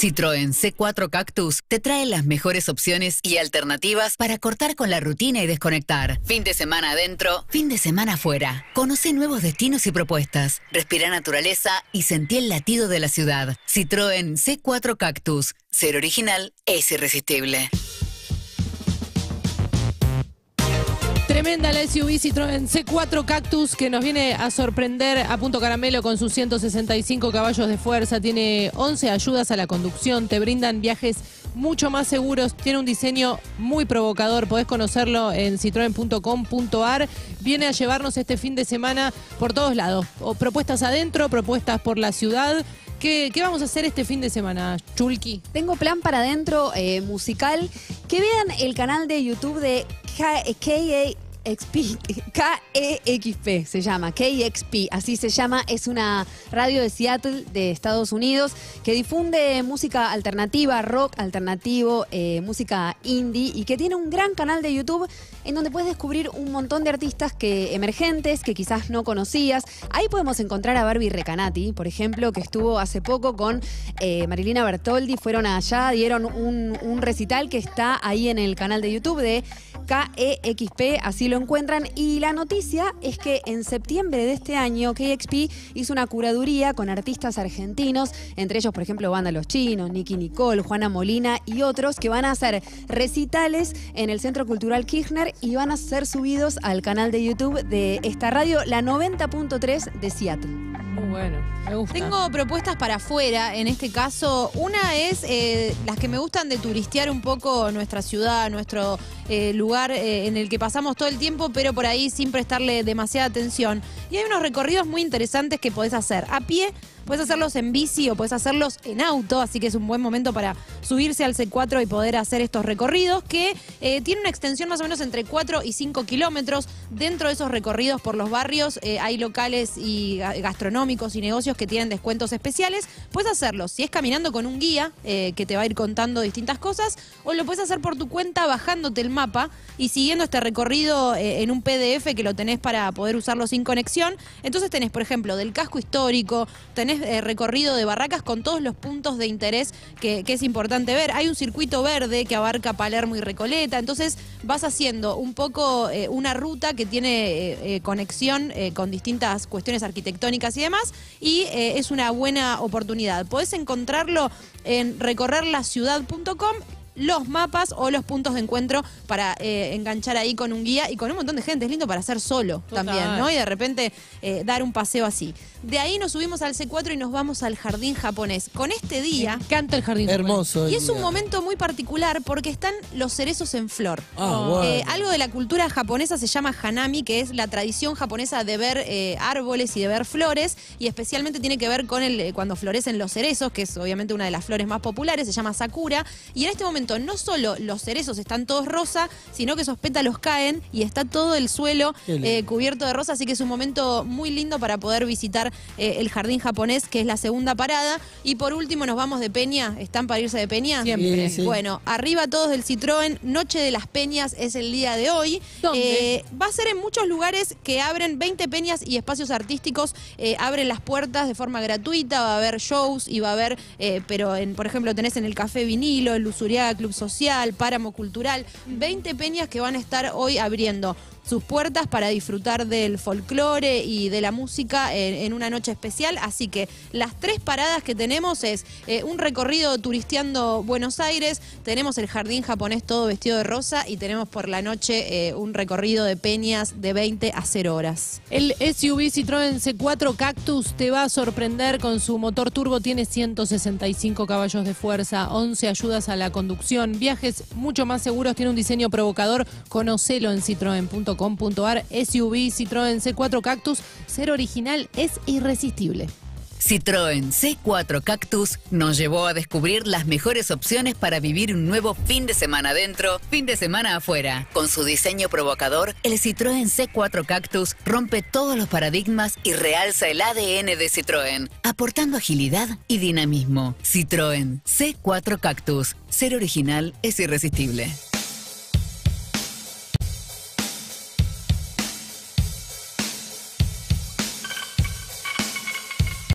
Citroën C4 Cactus te trae las mejores opciones y alternativas para cortar con la rutina y desconectar. Fin de semana adentro, fin de semana afuera. Conoce nuevos destinos y propuestas. Respira naturaleza y sentí el latido de la ciudad. Citroën C4 Cactus. Ser original es irresistible. Tremenda la SUV Citroën C4 Cactus que nos viene a sorprender a punto caramelo con sus 165 caballos de fuerza. Tiene 11 ayudas a la conducción, te brindan viajes mucho más seguros, tiene un diseño muy provocador, podés conocerlo en citroen.com.ar. Viene a llevarnos este fin de semana por todos lados. Propuestas adentro, propuestas por la ciudad. ¿Qué, qué vamos a hacer este fin de semana, Chulki? Tengo plan para adentro eh, musical. Que vean el canal de YouTube de KA XP, KEXP se llama, KXP, así se llama, es una radio de Seattle de Estados Unidos que difunde música alternativa, rock alternativo, eh, música indie y que tiene un gran canal de YouTube en donde puedes descubrir un montón de artistas que emergentes que quizás no conocías. Ahí podemos encontrar a Barbie Recanati, por ejemplo, que estuvo hace poco con eh, Marilina Bertoldi, fueron allá, dieron un, un recital que está ahí en el canal de YouTube de KEXP, así lo encuentran. Y la noticia es que en septiembre de este año, KXP hizo una curaduría con artistas argentinos, entre ellos, por ejemplo, Banda Los Chinos, Nicky Nicole, Juana Molina y otros, que van a hacer recitales en el Centro Cultural Kirchner y van a ser subidos al canal de YouTube de esta radio, la 90.3 de Seattle. Bueno, me gusta. Tengo propuestas para afuera, en este caso. Una es eh, las que me gustan de turistear un poco nuestra ciudad, nuestro eh, lugar eh, en el que pasamos todo el tiempo, pero por ahí sin prestarle demasiada atención. Y hay unos recorridos muy interesantes que podés hacer a pie. Puedes hacerlos en bici o puedes hacerlos en auto, así que es un buen momento para subirse al C4 y poder hacer estos recorridos que eh, tienen una extensión más o menos entre 4 y 5 kilómetros. Dentro de esos recorridos por los barrios eh, hay locales y ga- gastronómicos y negocios que tienen descuentos especiales. Puedes hacerlo si es caminando con un guía eh, que te va a ir contando distintas cosas o lo puedes hacer por tu cuenta bajándote el mapa y siguiendo este recorrido eh, en un PDF que lo tenés para poder usarlo sin conexión. Entonces tenés, por ejemplo, del casco histórico, tenés eh, recorrido de barracas con todos los puntos de interés que, es importante ver. Hay un circuito verde que abarca Palermo y Recoleta, entonces vas haciendo un poco eh, una ruta que tiene eh, conexión con distintas cuestiones arquitectónicas y demás, y es una buena oportunidad. Podés encontrarlo en recorrerlaciudad.com los mapas o los puntos de encuentro para eh, enganchar ahí con un guía y con un montón de gente. Es lindo para hacer solo Total. también, ¿no? Y de repente eh, dar un paseo así. De ahí nos subimos al C4 y nos vamos al jardín japonés. Con este día. Me encanta el jardín. Hermoso. Y es un momento muy particular porque están los cerezos en flor. Ah, bueno. Eh, algo de la cultura japonesa se llama hanami, que es la tradición japonesa de ver eh, árboles y de ver flores, y especialmente tiene que ver con el eh, cuando florecen los cerezos, que es obviamente una de las flores más populares, se llama sakura, y en este momento no solo los cerezos están todos rosa, sino que esos pétalos caen y está todo el suelo eh, cubierto de rosa, así que es un momento muy lindo para poder visitar eh, el jardín japonés, que es la segunda parada. Y por último nos vamos de Peña, ¿están para irse de Peña? Siempre. Sí, sí. Bueno, arriba todos del Citroën, Noche de las Peñas es el día de hoy. ¿Dónde? Eh, va a ser en muchos lugares que abren 20 peñas y espacios artísticos, eh, abren las puertas de forma gratuita, va a haber shows y va a haber, eh, pero en, por ejemplo tenés en el Café Vinilo, el Lusuriaga Club Social, Páramo Cultural, 20 peñas que van a estar hoy abriendo sus puertas para disfrutar del folclore y de la música en, una noche especial. Así que las tres paradas que tenemos es eh, un recorrido turisteando Buenos Aires, tenemos el jardín japonés todo vestido de rosa y tenemos por la noche eh, un recorrido de peñas de 20 a 0 horas. El SUV Citroën C4 Cactus te va a sorprender con su motor turbo, tiene 165 caballos de fuerza, 11 ayudas a la conducción, viajes mucho más seguros, tiene un diseño provocador, conocelo en citroen.com.ar, SUV Citroën C4 Cactus, ser original es irresistible. Citroën C4 Cactus nos llevó a descubrir las mejores opciones para vivir un nuevo fin de semana adentro, fin de semana afuera. Con su diseño provocador, el Citroën C4 Cactus rompe todos los paradigmas y realza el ADN de Citroën, aportando agilidad y dinamismo. Citroën C4 Cactus, ser original es irresistible.